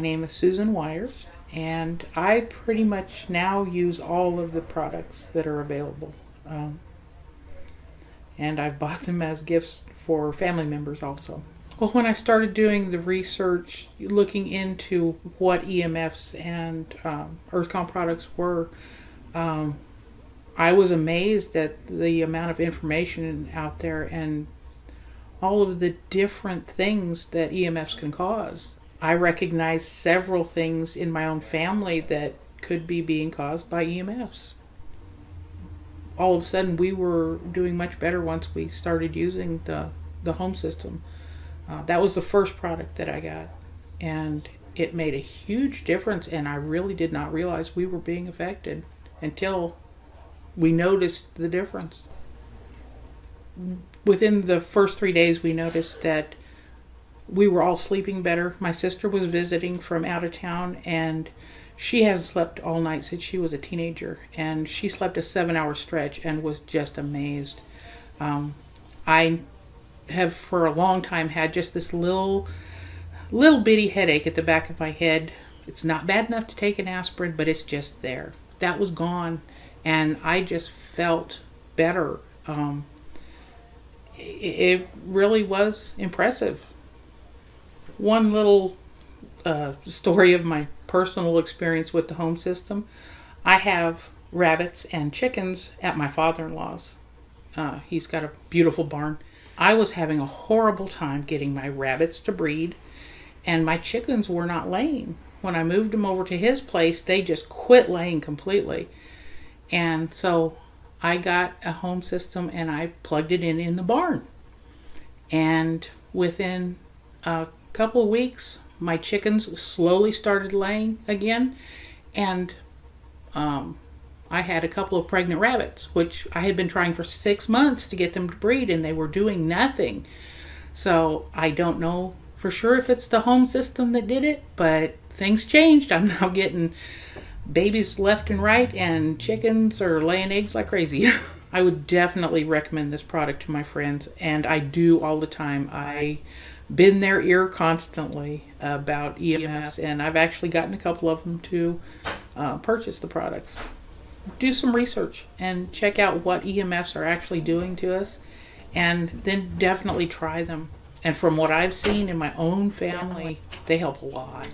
My name is Susan Wires, and I pretty much now use all of the products that are available. Um, and I've bought them as gifts for family members also. Well, when I started doing the research, looking into what EMFs and um, EarthCalm products were, um, I was amazed at the amount of information out there and all of the different things that EMFs can cause. I recognized several things in my own family that could be being caused by EMFs. All of a sudden, we were doing much better once we started using the, the home system. Uh, that was the first product that I got, and it made a huge difference. And I really did not realize we were being affected until we noticed the difference. Within the first three days, we noticed that we were all sleeping better. My sister was visiting from out of town, and she hasn't slept all night since she was a teenager. And she slept a seven hour stretch and was just amazed. Um, I have for a long time had just this little little bitty headache at the back of my head. It's not bad enough to take an aspirin, but it's just there. That was gone, and I just felt better. Um, it, it really was impressive. One little uh, story of my personal experience with the home system. I have rabbits and chickens at my father in law's. Uh, he's got a beautiful barn I was having a horrible time getting my rabbits to breed, and my chickens were not laying. When I moved them over to his place, they just quit laying completely. And so I got a home system and I plugged it in in the barn. And within a couple of weeks, my chickens slowly started laying again. And um, I had a couple of pregnant rabbits, which I had been trying for six months to get them to breed, and they were doing nothing. So I don't know for sure if it's the home system that did it, but things changed. I'm now getting babies left and right, and chickens are laying eggs like crazy. I would definitely recommend this product to my friends, and I do all the time. I been their ear constantly about EMFs, and I've actually gotten a couple of them to uh, purchase the products do some research and check out what EMFs are actually doing to us, and then definitely try them. And from what I've seen in my own family, they help a lot.